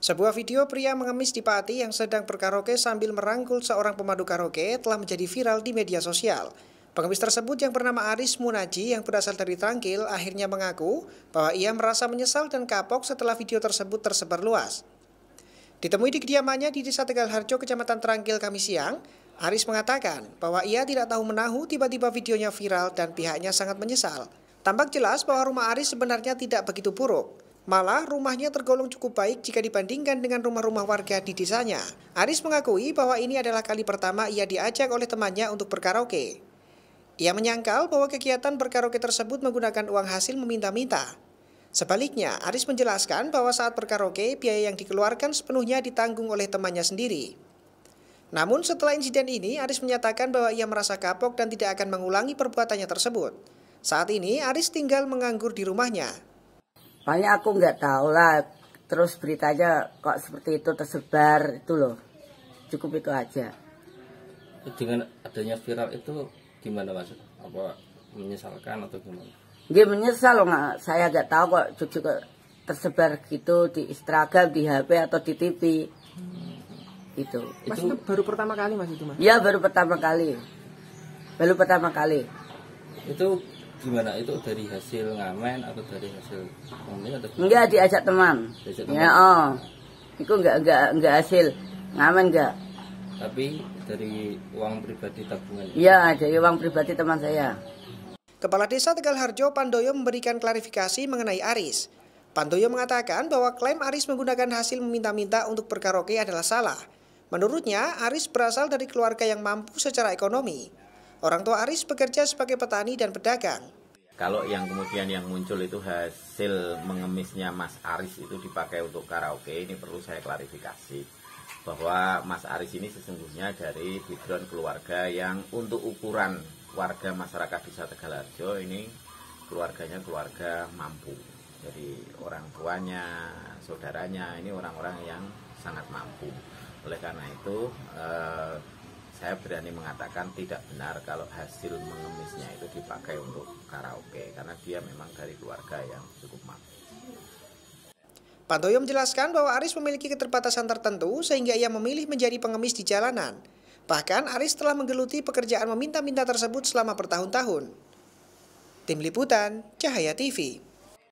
Sebuah video pria mengemis di Pati yang sedang berkaraoke sambil merangkul seorang pemandu karaoke telah menjadi viral di media sosial. Pengemis tersebut yang bernama Aris Munaji yang berasal dari Trangkil akhirnya mengaku bahwa ia merasa menyesal dan kapok setelah video tersebut tersebar luas. Ditemui di kediamannya di Desa Tegal Harjo, Kecamatan Trangkil, Kami siang, Aris mengatakan bahwa ia tidak tahu menahu tiba-tiba videonya viral dan pihaknya sangat menyesal. Tampak jelas bahwa rumah Aris sebenarnya tidak begitu buruk. Malah rumahnya tergolong cukup baik jika dibandingkan dengan rumah-rumah warga di desanya. Aris mengakui bahwa ini adalah kali pertama ia diajak oleh temannya untuk berkaraoke. Ia menyangkal bahwa kegiatan berkaraoke tersebut menggunakan uang hasil meminta-minta. Sebaliknya, Aris menjelaskan bahwa saat berkaraoke, biaya yang dikeluarkan sepenuhnya ditanggung oleh temannya sendiri. Namun setelah insiden ini, Aris menyatakan bahwa ia merasa kapok dan tidak akan mengulangi perbuatannya tersebut. Saat ini, Aris tinggal menganggur di rumahnya. Banyak aku nggak tahu lah, terus beritanya kok seperti itu tersebar, itu loh. Cukup itu aja. Dengan adanya viral itu gimana mas? Apa menyesalkan atau gimana? Dia menyesal loh nggak, saya nggak tahu kok juga tersebar gitu di Instagram, di HP atau di TV. Hmm. Itu. Mas itu, baru pertama kali mas itu mas? Iya baru pertama kali. Baru pertama kali. Itu gimana? Itu dari hasil ngamen atau dari hasil ngamen atau gimana? Enggak diajak teman. Diajak teman. Ya oh. Itu enggak enggak enggak hasil ngamen enggak. Tapi dari uang pribadi tabungan? Iya, dari uang pribadi teman saya. Kepala Desa Tegal Harjo Pandoyo memberikan klarifikasi mengenai Aris. Pandoyo mengatakan bahwa klaim Aris menggunakan hasil meminta-minta untuk berkaraoke adalah salah. Menurutnya, Aris berasal dari keluarga yang mampu secara ekonomi. Orang tua Aris bekerja sebagai petani dan pedagang. Kalau yang kemudian yang muncul itu hasil mengemisnya Mas Aris itu dipakai untuk karaoke, ini perlu saya klarifikasi bahwa Mas Aris ini sesungguhnya dari background keluarga yang untuk ukuran warga masyarakat Desa Tegalarjo ini keluarganya keluarga mampu. Jadi orang tuanya, saudaranya ini orang-orang yang sangat mampu. Oleh karena itu eh, saya berani mengatakan tidak benar kalau hasil mengemisnya itu dipakai untuk karaoke karena dia memang dari keluarga yang cukup mampu. Pantoyo menjelaskan bahwa Aris memiliki keterbatasan tertentu sehingga ia memilih menjadi pengemis di jalanan. Bahkan Aris telah menggeluti pekerjaan meminta-minta tersebut selama bertahun-tahun. Tim Liputan, Cahaya TV